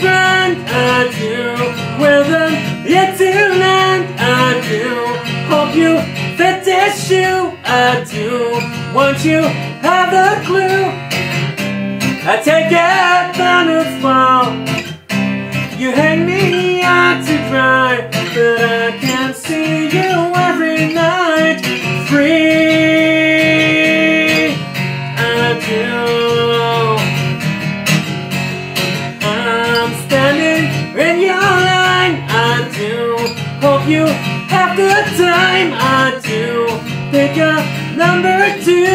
friend I do With an yet to land I do Hope you fit this shoe do Want you have the clue? I take it down it's fall You hang me out to dry But I Hope you have the time. I do. Pick a number two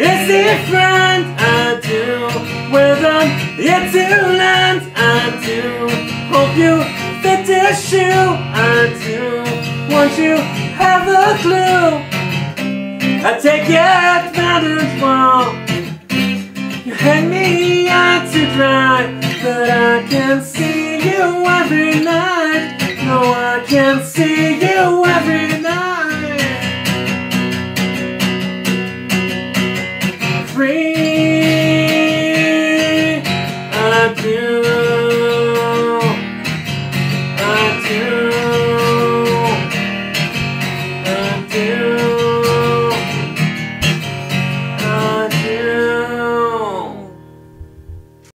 easy friend I do With yet to land I do. Hope you fit this shoe I do. Want you have a clue? I take your advantage while You hang me out to dry But I can see you every night. No, I can't see you.